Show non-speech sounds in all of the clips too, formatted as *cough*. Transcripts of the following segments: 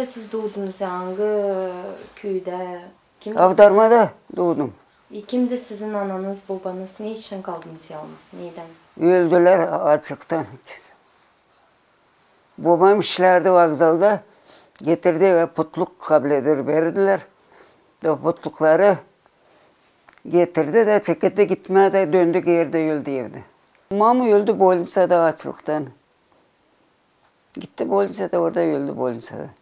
Nerede siz doğdunuz? Hangi köyde? Kim Avdarmada doğdum. E, Kimdi sizin ananız, babanız? Ne için kaldınız yalnız? Neden? Öldüler açıktan. Babam işlerdi vokzalda. Getirdi ve putluk kabledir verdiler. O putlukları getirdi de çekildi gitmedi döndü yerde öldü evde. Mamı öldü Bolinsa'da açlıktan. Gitti Bolinsa'da orada öldü Bolinsa'da.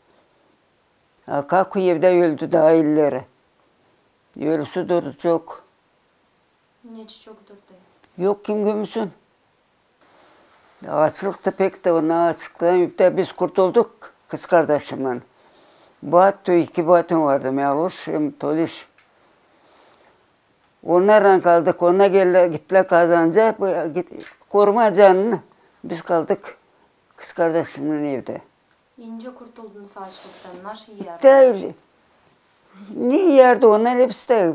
Kaku evde öldü daha illeri. Ölüsü durdu çok. Neçi çok durdu. Yok kim gömsün. Açlıktı pek de ona açlıktan yüpte biz kurtulduk kız kardeşimle. Batu iki batın vardı Meluş Toliş. Onlarla kaldık. Ona geldi, gittiler kazanca git, koruma canını. Biz kaldık kız kardeşimle evde. İnce kurtuldunuz açlıktan. Nasıl yer? Değil. Ne yerdi onlar hepsi de.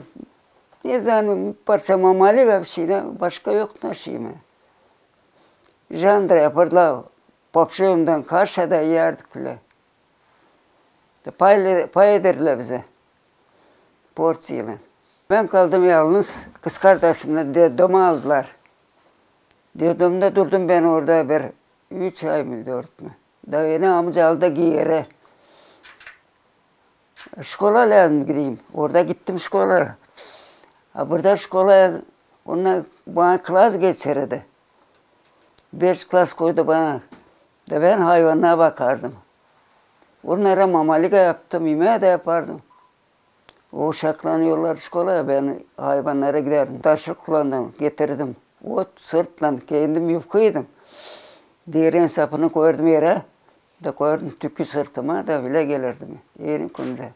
Ne zaman bir parça mamalık bir şey başka yok nasıl mı? Jandra yaparlar. Popşuyumdan karşıda yerdik bile. Pay, pay ederler bize. Porsiyle. Ben kaldım yalnız. Kız kardeşimle dedemi aldılar. Dedemde durdum ben orada bir üç ay mı dört mü? Da beni amca aldı giyere. Şkola lazım gideyim. Orada gittim şkola. Ha burada şkola ona bana klas geçirdi. Beş klas koydu bana. De ben hayvanlara bakardım. Onlara mamalika yaptım, yemeğe de yapardım. O uşaklanıyorlar şkolaya, ben hayvanlara giderdim. Taşı kullandım, getirdim. Ot sırtla kendim yufkaydım. Diğerin sapını koyardım yere. Da koyardım tükü sırtıma da bile gelirdim. Yeni kunca.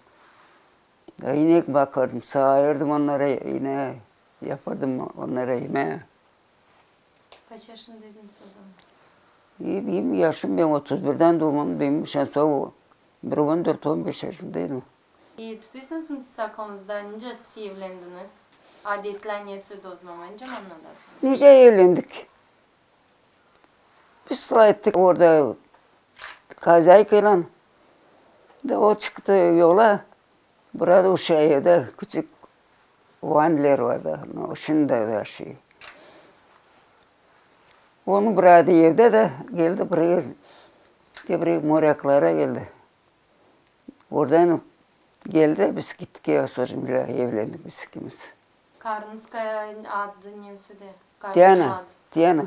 Da inek bakardım, sağırdım onlara yine yapardım onlara yemeğe. Kaç yaşındaydınız o zaman? İyi, benim yaşım ben 31'den doğmam. Benim şan sonra bir 14-15 yaşındaydım. İyi tutuyorsanız sakalınızda siz evlendiniz. Adetler niye söyledi o zaman? Önce mi anladın? Nice evlendik. Biz ettik orada kazayı kılan. Da o çıktı yola. Burada o şehirde küçük vanlar vardı. O şimdi her şey. Onu burada evde de geldi buraya. Buraya moraklara geldi. Oradan geldi biz gittik ya sözümle evlendik biz ikimiz. Karnınız kaya adı söyledi? Karnınız Diana. Diana.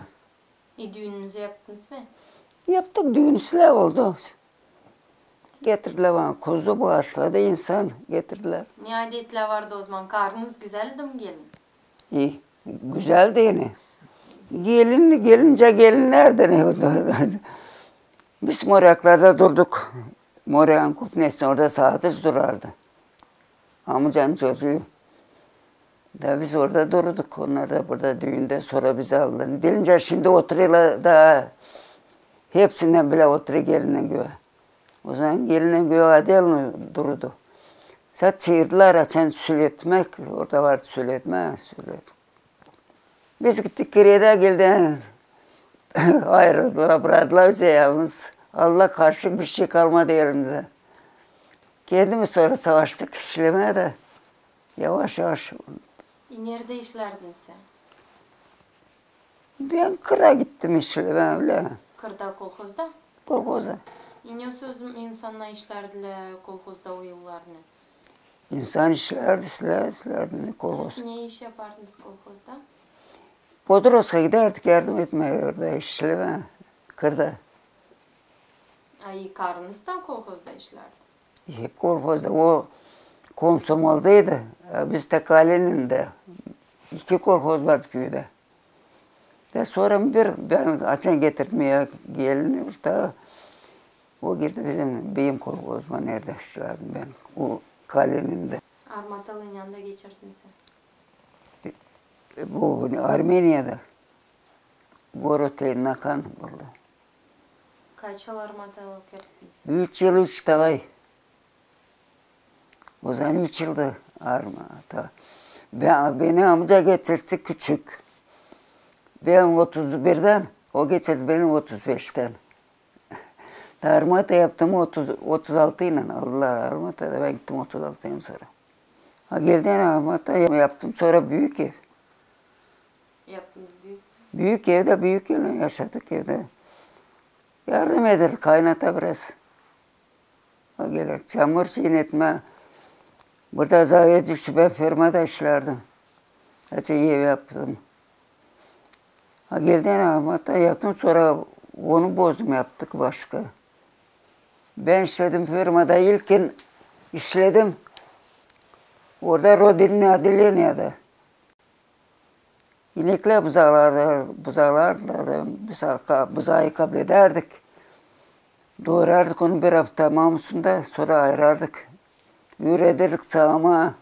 Düğününüzü yaptınız mı? Yaptık düğünsüler oldu. Getirdiler bana kuzu bağışladı insan getirdiler. Ne adetler vardı o zaman? Karnınız güzeldi mi gelin? İyi, güzeldi yine. Gelin, gelince gelin nerede ne oldu? *laughs* Biz moraklarda durduk. Morak'ın kupnesinde orada saatiz durardı. Amcanın çocuğu. Da biz orada durduk. Onlar da burada düğünde sonra bizi aldılar. Gelince şimdi oturuyorlar da hepsinden bile oturuyor gelinen göğe. O zaman gelinen göğe değil mi durdu. Sen çığırdılar açan söyletmek. Orada var söyletme. Söylet. Biz gittik geriye geldi. *laughs* Ayrıldılar, bıraktılar bize yalnız. Allah karşı bir şey kalmadı elimizde. Kendimiz sonra savaştık işlemeye de. Yavaş yavaş. Nerede işlerdin sen? Ben kıra gittim işleme öyle. Kırda kolhozda. Kolkoza. E, ne sözüm insanla işlerdiler kolhozda o yıllarını? İnsan işlerdi, siler, silerdi kolkoz. Siz ne iş yapardınız kolhozda? Bodros'a giderdik yardım etmeye orada işleme. Kırda. Ay karnınızdan kolhozda işlerdi. Hep kolkozda. O komsomoldaydı. Biz de kalenin de. iki kolkoz vardı köyde. De sonra bir ben açan getirmeye gelini işte o girdi bizim beyim kolkozuma nerede işlerdim ben. O kalenin de. Armatalın yanında geçirdin sen. Bu Armenia'da. Gorotay Nakan burada. Kaç yıl armatalık yaptınız? Üç yıl üç ay. O zaman üç yıldı armata. Ben, beni amca getirdi küçük. Ben 31'den, o getirdi beni 35'ten. Armata yaptım 30, 36 ile aldılar Armata'da ben gittim 36 yıl sonra. Ha geldiğin Armata yaptım sonra büyük ev. Yaptınız büyük. Büyük evde büyük yıl yaşadık evde. Yardım eder kaynata biraz. O gelir. Çamur çiğnetme. Burada zaviye düştü. Ben firmada işlerdim. Hacı ev yaptım. Ha geldiğin Ahmet'te yaptım sonra onu bozdum yaptık başka. Ben işledim firmada ilkin işledim. Orada Rodin'in Adilenya'da. İnekler buzağlardı, buzağlardı, buzağı, kabul ederdik. Doğrardık onu bir hafta mamusunda, sonra ayırardık. Üredirdik sağıma,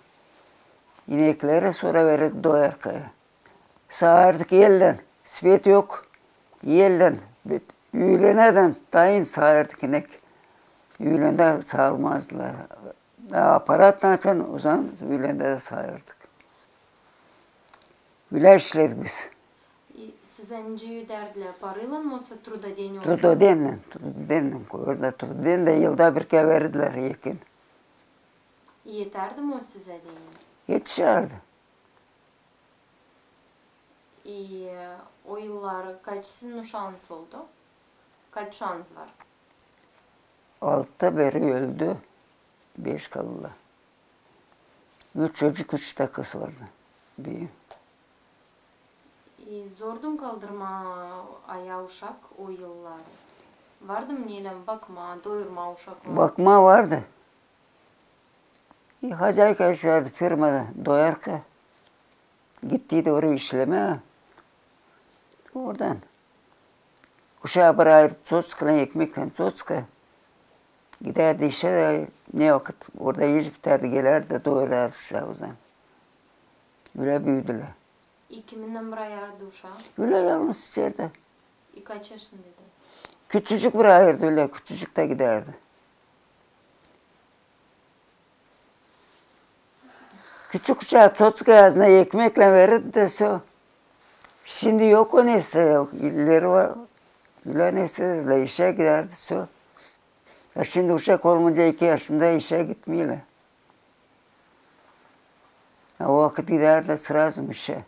inekleri sonra verirdik doyarkaya. Sağardık yelden, svet yok, yelden, yüğleneden dayın sağardık inek. Yüğlende sağılmazdılar. Aparatla açan o zaman yüğlende de sağardık. Öyle işledik biz. İnce öderdiler. Parayla mı olsa truda deniyor? Trudodenle, trudodenle orada trudoden de yılda bir kere verdiler yakin. Yeterdi mi o size deniyor? Yetişerdi. И e, o yıllar kaç sizin uşağınız oldu? Kaç uşağınız var? Altta beri öldü. Beş kaldılar. Üç çocuk, üç de kız vardı. Büyüğüm. И zordum kaldırma ayağı uşak o yıllar. Vardı mı niyelim bakma, doyurma uşaklar. Bakma vardı. E, Hacı karşılardı firmada doyarka. Gittiydi oraya işleme. Oradan. Uşağı bir ayrı tozkla, ekmekle tozkla. Giderdi işe ne vakit orada iş biterdi gelerdi doyurlar uşağı o zaman. Öyle büyüdüler. И kiminden bir ayardı uşağı? Öyle yalnız içeride. И kaç yaşındaydı? Küçücük bir ayırdı öyle, küçücük de giderdi. Küçük uçağı tozka yazına ekmekle verirdi de so. Şimdi yok o nesle yok. İlleri var. Öyle nesle işe giderdi so. Ya şimdi uşak olunca iki yaşında işe gitmiyorlar. Ya o vakit giderdi sırasım işe.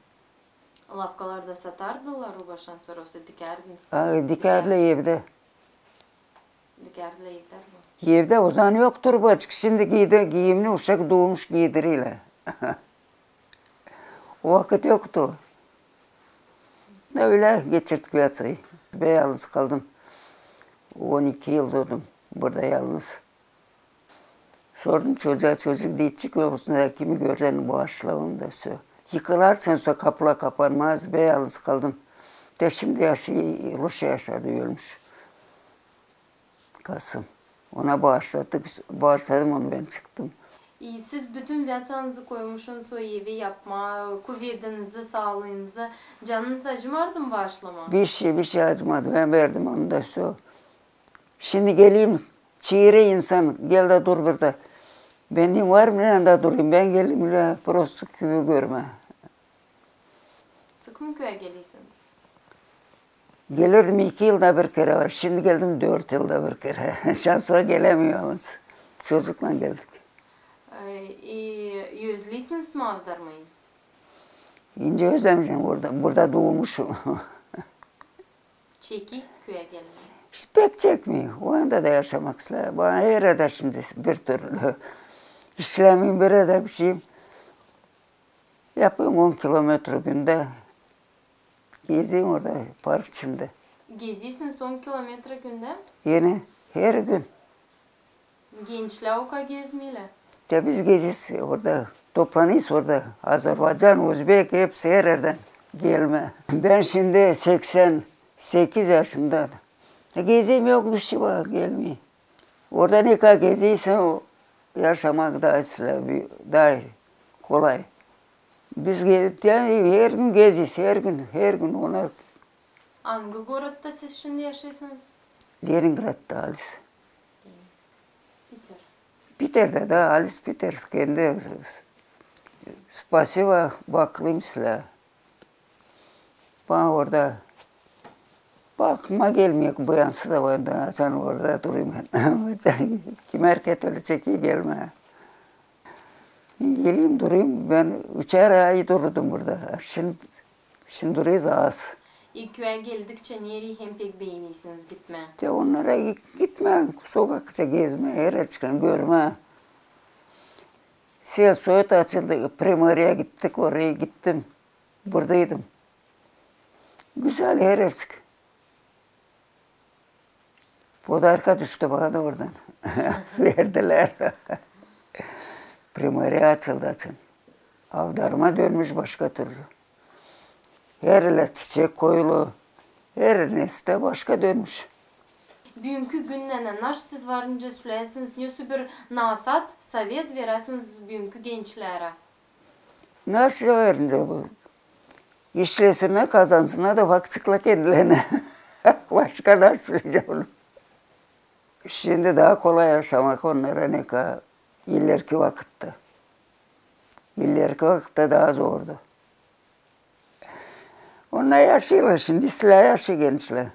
Lavkalarda satardılar sonra olsa dikerdiniz. Ha, dikerli evde. Dikerdiler evler mi? Evde o zaman yoktur bu açık. Şimdi giydi, giyimli uşak doğmuş giydiriyle. *laughs* o vakit yoktu. Öyle geçirdik piyasayı. Ben yalnız kaldım. 12 yıl durdum burada yalnız. Sordum çocuğa çocuk diye çıkıyor musun? Kimi göreceğini bağışlavım da söyle. Yıkılarsan sonra kapılar kapanmaz. Ben yalnız kaldım. De şimdi yaşıyor, Rusya yaşadı ölmüş. Kasım. Ona bağışladık. Biz- Bağışladım onu ben çıktım. İyi siz bütün vatanınızı koymuşsunuz o evi yapma, kuvvetinizi, sağlığınızı. Canınız acımardı mı bağışlama? Bir şey bir şey acımadı. Ben verdim onu da şu. Şimdi geleyim çiğre insan gel de dur burada. Benim var mı yanında durayım. Ben geldim öyle prostu köyü görme. Sık mı köye gelirsiniz? Gelirdim iki yılda bir kere var. Şimdi geldim dört yılda bir kere. *laughs* Şansa gelemiyoruz. Çocukla geldik. İyi, yüzlüysünüz mü avdarmayı? İnce özlemeyeceğim burada. Burada doğmuşum. *laughs* Çeki köye gelmeyi. İşte pek çekmiyor. O anda da yaşamak ister. Bana her yerde şimdi bir türlü. İşlemeyeyim bir yerde bir şeyim. Yapıyorum 10 kilometre günde. Geziyorum orada park içinde. Geziyorsunuz 10 kilometre günde. Yine her gün. Gençler oka gezmeyle. De biz geziz orada. Toplanıyız orada. Azerbaycan, Özbek hepsi her yerden gelme. Ben şimdi 88 yaşında. Gezeyim yok bir şey var gelmiyor. Orada ne kadar geziysen yaşamak daha, daha kolay. Biz yani her gün geziyiz, her gün, her gün onlar Hangi gorodda siz şimdi yaşıyorsunuz? Leningrad'da Alice. Alice Peter kendi Spasiba baklayım size. Bana orada Bakma gelmiyor bu yansı da var da sen orada durayım ben. *laughs* Kim hareket öyle çekiyor gelme. Geleyim durayım ben üçer ay durdum burada. Şimdi, şimdi duruyoruz az. İlk köye geldikçe neri hem pek beğeniysiniz gitme. De onlara git- gitme, sokakça gezme, yere çıkan görme. Siyah soyut açıldı, primariye gittik, oraya gittim. Buradaydım. Güzel her ersik. Bu da arka düştü bana da oradan. *laughs* Verdiler. primariye açıldı açın. Avdarma dönmüş başka türlü. Her ile çiçek koyulu. Her nesne başka dönmüş. Bugünkü günden naş siz varınca söyleyesiniz. Neyse bir nasat, sovet veresiniz bugünkü gençlere. Nasıl verince bu? İşlesine kazansına da baktıkla kendilerine. *laughs* Başka nasıl onu? Şimdi daha kolay yaşamak onlara ne kadar ileriki vakitte. İleriki vakitte daha zordu. Onlar yaşıyorlar şimdi silah yaşı gençler.